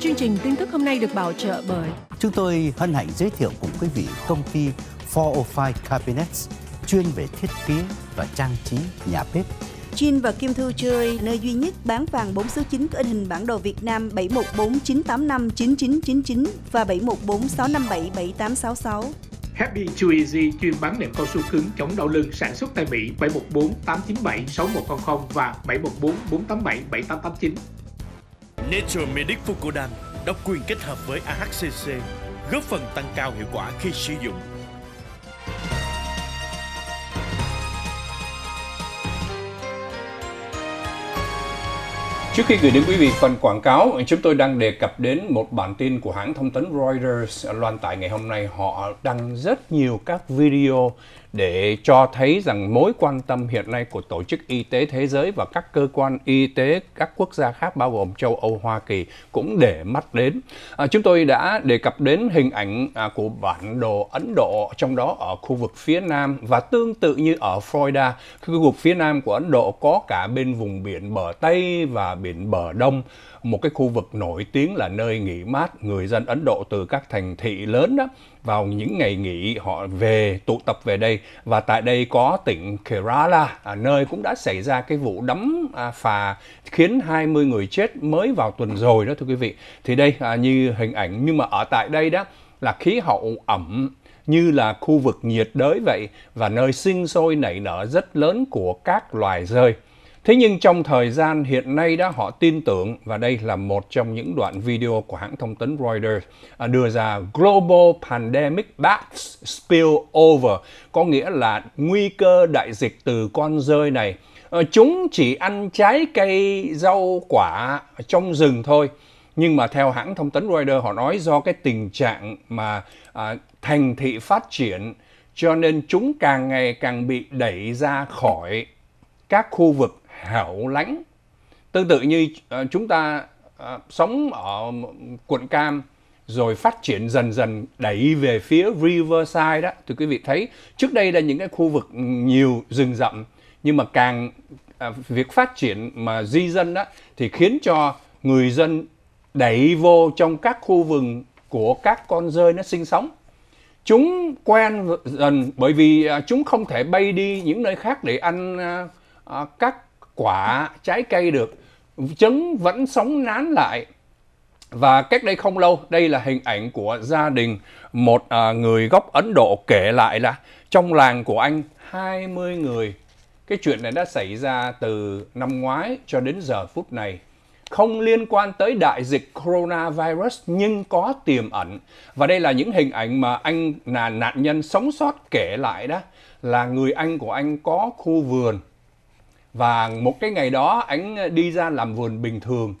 Chương trình tin tức hôm nay được bảo trợ bởi Chúng tôi hân hạnh giới thiệu cùng quý vị công ty 405 Cabinets chuyên về thiết kế và trang trí nhà bếp. Chin và Kim Thu Chơi, nơi duy nhất bán vàng 4 số 9 có in hình bản đồ Việt Nam 714 985 9999 và 714 657 7866. Happy Too Easy chuyên bán nệm cao su cứng chống đau lưng sản xuất tại Mỹ 714 897 6100 và 714 487 7889. Nature Medic Fucodan độc quyền kết hợp với AHCC góp phần tăng cao hiệu quả khi sử dụng. Trước khi gửi đến quý vị phần quảng cáo, chúng tôi đang đề cập đến một bản tin của hãng thông tấn Reuters loan tải ngày hôm nay. Họ đăng rất nhiều các video để cho thấy rằng mối quan tâm hiện nay của Tổ chức Y tế Thế giới và các cơ quan y tế các quốc gia khác bao gồm châu Âu, Hoa Kỳ cũng để mắt đến. À, chúng tôi đã đề cập đến hình ảnh à, của bản đồ Ấn Độ trong đó ở khu vực phía Nam. Và tương tự như ở Florida, khu vực phía Nam của Ấn Độ có cả bên vùng biển bờ Tây và biển bờ Đông. Một cái khu vực nổi tiếng là nơi nghỉ mát người dân Ấn Độ từ các thành thị lớn đó vào những ngày nghỉ họ về tụ tập về đây và tại đây có tỉnh Kerala à, nơi cũng đã xảy ra cái vụ đắm à, phà khiến 20 người chết mới vào tuần rồi đó thưa quý vị thì đây à, như hình ảnh nhưng mà ở tại đây đó là khí hậu ẩm như là khu vực nhiệt đới vậy và nơi sinh sôi nảy nở rất lớn của các loài rơi. Thế nhưng trong thời gian hiện nay đó họ tin tưởng và đây là một trong những đoạn video của hãng thông tấn Reuters à, đưa ra Global Pandemic Bats Spill Over có nghĩa là nguy cơ đại dịch từ con rơi này. Ờ, chúng chỉ ăn trái cây, rau quả trong rừng thôi. Nhưng mà theo hãng thông tấn Reuters họ nói do cái tình trạng mà à, thành thị phát triển cho nên chúng càng ngày càng bị đẩy ra khỏi các khu vực hẻo lánh. Tương tự như uh, chúng ta uh, sống ở quận cam rồi phát triển dần dần đẩy về phía Riverside đó thì quý vị thấy trước đây là những cái khu vực nhiều rừng rậm nhưng mà càng à, việc phát triển mà di dân đó thì khiến cho người dân đẩy vô trong các khu vườn của các con rơi nó sinh sống. Chúng quen dần bởi vì à, chúng không thể bay đi những nơi khác để ăn à, à, các quả trái cây được trứng vẫn sống nán lại. Và cách đây không lâu đây là hình ảnh của gia đình một à, người gốc Ấn Độ kể lại là trong làng của anh 20 người. Cái chuyện này đã xảy ra từ năm ngoái cho đến giờ phút này. Không liên quan tới đại dịch coronavirus nhưng có tiềm ẩn. Và đây là những hình ảnh mà anh là nạn nhân sống sót kể lại đó là người anh của anh có khu vườn và một cái ngày đó anh đi ra làm vườn bình thường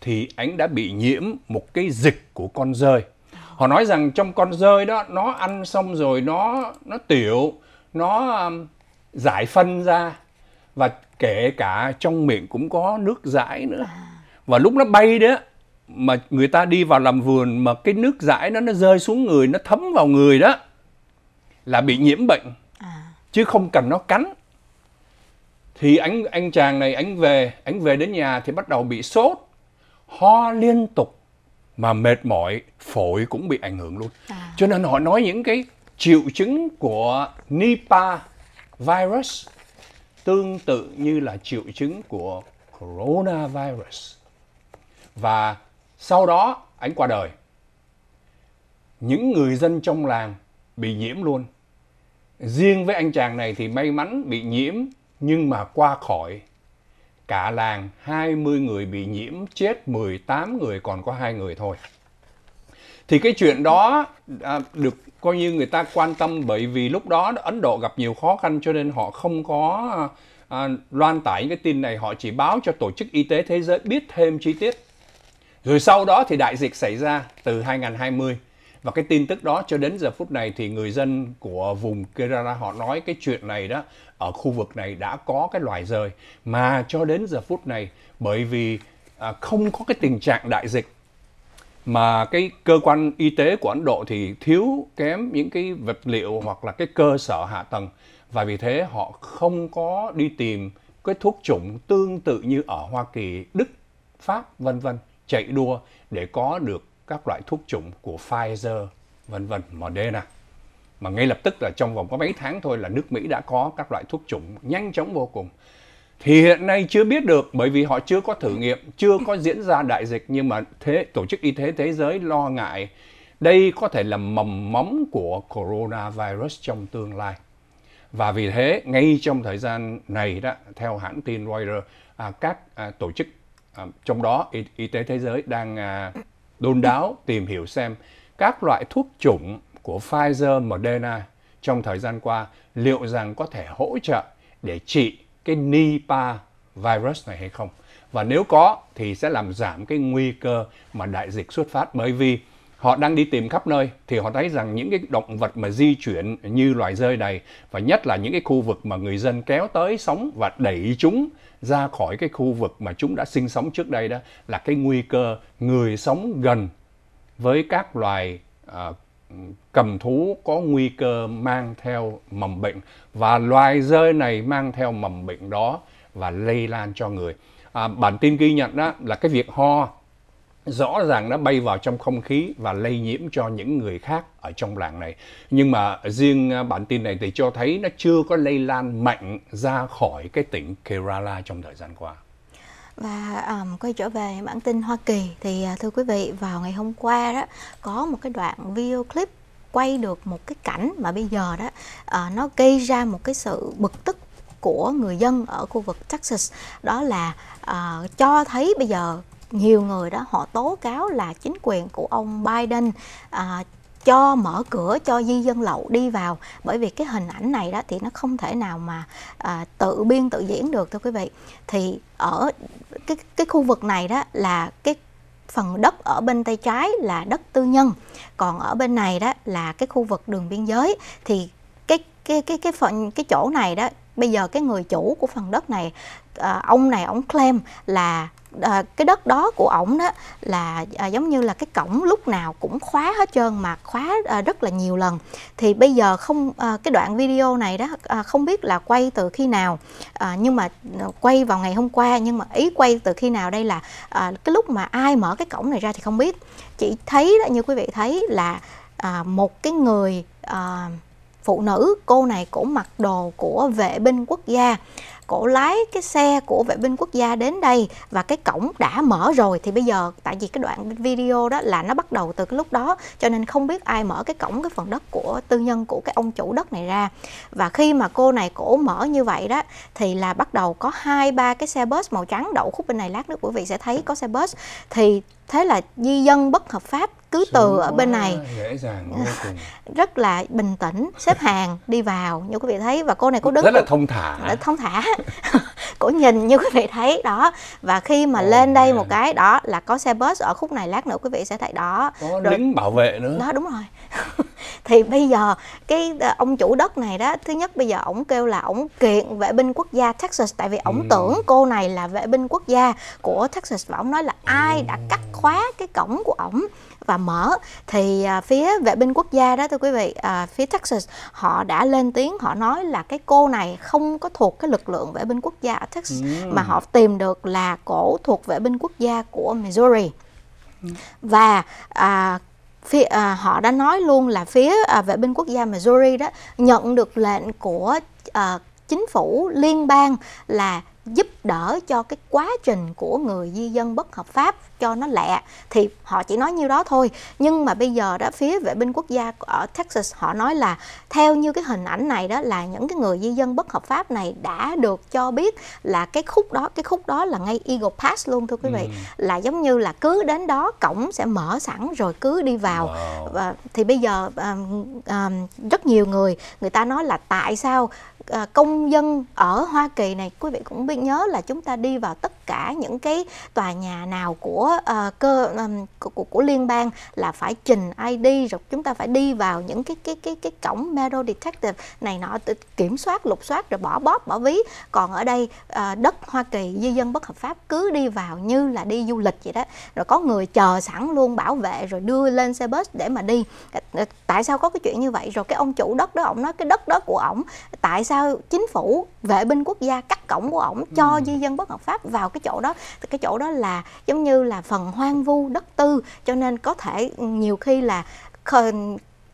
thì anh đã bị nhiễm một cái dịch của con rơi. Họ nói rằng trong con rơi đó nó ăn xong rồi nó nó tiểu nó um, giải phân ra và kể cả trong miệng cũng có nước giải nữa. Và lúc nó bay đó mà người ta đi vào làm vườn mà cái nước giải nó nó rơi xuống người nó thấm vào người đó là bị nhiễm bệnh. Chứ không cần nó cắn thì anh anh chàng này anh về anh về đến nhà thì bắt đầu bị sốt ho liên tục mà mệt mỏi phổi cũng bị ảnh hưởng luôn. À. cho nên họ nói những cái triệu chứng của Nipah virus tương tự như là triệu chứng của coronavirus. Và sau đó anh qua đời. Những người dân trong làng bị nhiễm luôn. Riêng với anh chàng này thì may mắn bị nhiễm nhưng mà qua khỏi cả làng 20 người bị nhiễm chết 18 người còn có hai người thôi. Thì cái chuyện đó à, được coi như người ta quan tâm bởi vì lúc đó Ấn Độ gặp nhiều khó khăn cho nên họ không có à, loan tải những cái tin này. Họ chỉ báo cho tổ chức y tế thế giới biết thêm chi tiết. Rồi sau đó thì đại dịch xảy ra từ 2020 và cái tin tức đó cho đến giờ phút này thì người dân của vùng Kerala họ nói cái chuyện này đó ở khu vực này đã có cái loài rơi mà cho đến giờ phút này bởi vì à, không có cái tình trạng đại dịch mà cái cơ quan y tế của Ấn Độ thì thiếu kém những cái vật liệu hoặc là cái cơ sở hạ tầng. Và vì thế họ không có đi tìm cái thuốc chủng tương tự như ở Hoa Kỳ, Đức, Pháp vân vân chạy đua để có được các loại thuốc chủng của Pfizer, vân vân, Moderna. Mà ngay lập tức là trong vòng có mấy tháng thôi là nước Mỹ đã có các loại thuốc chủng nhanh chóng vô cùng. Thì hiện nay chưa biết được bởi vì họ chưa có thử nghiệm, chưa có diễn ra đại dịch nhưng mà thế tổ chức y tế thế giới lo ngại đây có thể là mầm móng của coronavirus trong tương lai. Và vì thế, ngay trong thời gian này đó, theo hãng tin Reuters, à, các à, tổ chức à, trong đó y, y tế thế giới đang à, đôn đáo tìm hiểu xem các loại thuốc chủng của Pfizer, Moderna trong thời gian qua liệu rằng có thể hỗ trợ để trị cái Nipah virus này hay không. Và nếu có thì sẽ làm giảm cái nguy cơ mà đại dịch xuất phát bởi vì họ đang đi tìm khắp nơi thì họ thấy rằng những cái động vật mà di chuyển như loài rơi này và nhất là những cái khu vực mà người dân kéo tới sống và đẩy chúng ra khỏi cái khu vực mà chúng đã sinh sống trước đây đó là cái nguy cơ người sống gần với các loài uh, cầm thú có nguy cơ mang theo mầm bệnh và loài rơi này mang theo mầm bệnh đó và lây lan cho người. À, bản tin ghi nhận đó là cái việc ho rõ ràng nó bay vào trong không khí và lây nhiễm cho những người khác ở trong làng này. Nhưng mà riêng à, bản tin này thì cho thấy nó chưa có lây lan mạnh ra khỏi cái tỉnh Kerala trong thời gian qua. Và um, quay trở về bản tin Hoa Kỳ thì à, thưa quý vị vào ngày hôm qua đó có một cái đoạn video clip quay được một cái cảnh mà bây giờ đó uh, nó gây ra một cái sự bực tức của người dân ở khu vực Texas đó là uh, cho thấy bây giờ nhiều người đó họ tố cáo là chính quyền của ông Biden à, cho mở cửa cho di dân lậu đi vào. Bởi vì cái hình ảnh này đó thì nó không thể nào mà à, tự biên tự diễn được thưa quý vị. Thì ở cái cái khu vực này đó là cái phần đất ở bên tay trái là đất tư nhân. Còn ở bên này đó là cái khu vực đường biên giới. Thì cái cái cái cái phần cái chỗ này đó bây giờ cái người chủ của phần đất này à, ông này ông claim là à, cái đất đó của ổng đó là à, giống như là cái cổng lúc nào cũng khóa hết trơn mà khóa à, rất là nhiều lần. Thì bây giờ không à, cái đoạn video này đó à, không biết là quay từ khi nào à, nhưng mà à, quay vào ngày hôm qua nhưng mà ý quay từ khi nào đây là à, cái lúc mà ai mở cái cổng này ra thì không biết. Chị thấy đó như quý vị thấy là à, một cái người à, phụ nữ, cô này cũng mặc đồ của vệ binh quốc gia. Cổ lái cái xe của vệ binh quốc gia đến đây và cái cổng đã mở rồi. Thì bây giờ, tại vì cái đoạn video đó là nó bắt đầu từ cái lúc đó, cho nên không biết ai mở cái cổng, cái phần đất của tư nhân của cái ông chủ đất này ra. Và khi mà cô này cổ mở như vậy đó, thì là bắt đầu có hai, ba cái xe bus màu trắng đậu khúc bên này lát nữa quý vị sẽ thấy có xe bus. Thì thế là di dân bất hợp pháp cứ từ ở bên này. rất là bình tĩnh xếp hàng đi vào như quý vị thấy. Và cô này cô đứng rất là thông thả. Thông thả. Cổ nhìn như quý vị thấy đó. Và khi mà oh, lên đây một cái đó là có xe bus ở khúc này lát nữa quý vị sẽ thấy đó. Có rồi, lính bảo vệ nữa. Đó đúng rồi. Thì bây giờ cái ờ, ông chủ đất này đó thứ nhất bây giờ ổng kêu là ổng kiện vệ binh quốc gia Texas. Tại vì ổng ừ. tưởng cô này là vệ binh quốc gia của Texas. Và ổng nói là ai đã cắt khóa cái cổng của ổng và mở. Thì à, phía vệ binh quốc gia đó thưa quý vị à, phía Texas họ đã lên tiếng họ nói là cái cô này không có thuộc cái lực lượng vệ binh quốc gia ở Texas ừ. mà họ tìm được là cổ thuộc vệ binh quốc gia của Missouri. Và à, phía à, họ đã nói luôn là phía à, vệ binh quốc gia Missouri đó nhận được lệnh của à, chính phủ liên bang là giúp đỡ cho cái quá trình của người di dân bất hợp pháp cho nó lẹ thì họ chỉ nói như đó thôi nhưng mà bây giờ đó phía vệ binh quốc gia ở Texas họ nói là theo như cái hình ảnh này đó là những cái người di dân bất hợp pháp này đã được cho biết là cái khúc đó cái khúc đó là ngay Eagle Pass luôn thưa quý vị ừ. là giống như là cứ đến đó cổng sẽ mở sẵn rồi cứ đi vào wow. và thì bây giờ um, um, rất nhiều người người ta nói là tại sao À, công dân ở Hoa Kỳ này quý vị cũng biết nhớ là chúng ta đi vào tất cả những cái tòa nhà nào của uh, cơ um, của, của liên bang là phải trình ID rồi chúng ta phải đi vào những cái cái cái cái cổng metal detective này nọ kiểm soát lục soát rồi bỏ bóp bỏ ví. Còn ở đây uh, đất Hoa Kỳ di dân bất hợp pháp cứ đi vào như là đi du lịch vậy đó. Rồi có người chờ sẵn luôn bảo vệ rồi đưa lên xe bus để mà đi. Tại sao có cái chuyện như vậy? Rồi cái ông chủ đất đó ông nói cái đất đó của ổng tại sao chính phủ vệ binh quốc gia cắt cổng của ổng cho ừ. di dân bất hợp pháp vào cái chỗ đó. Thì cái chỗ đó là giống như là phần hoang vu đất tư. Cho nên có thể nhiều khi là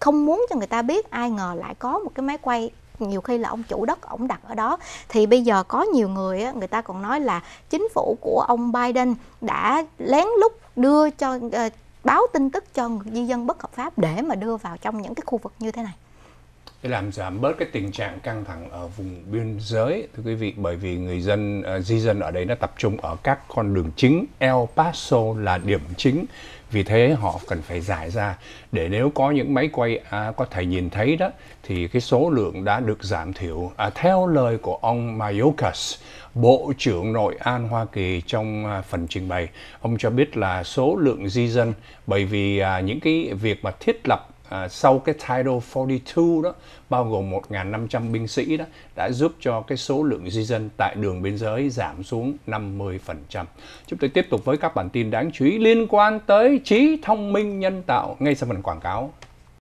không muốn cho người ta biết ai ngờ lại có một cái máy quay. Nhiều khi là ông chủ đất ổng đặt ở đó. Thì bây giờ có nhiều người người ta còn nói là chính phủ của ông Biden đã lén lút đưa cho uh, báo tin tức cho di dân bất hợp pháp để mà đưa vào trong những cái khu vực như thế này để làm giảm bớt cái tình trạng căng thẳng ở vùng biên giới thưa quý vị bởi vì người dân uh, di dân ở đây nó tập trung ở các con đường chính. El Paso là điểm chính. Vì thế họ cần phải giải ra. Để nếu có những máy quay à, có thể nhìn thấy đó thì cái số lượng đã được giảm thiểu. À, theo lời của ông Mayorkas Bộ trưởng Nội an Hoa Kỳ trong à, phần trình bày ông cho biết là số lượng di dân bởi vì à, những cái việc mà thiết lập à, sau cái Title 42 đó bao gồm 1.500 binh sĩ đó đã giúp cho cái số lượng di dân tại đường biên giới giảm xuống 50%. Chúng tôi tiếp tục với các bản tin đáng chú ý liên quan tới trí thông minh nhân tạo ngay sau phần quảng cáo.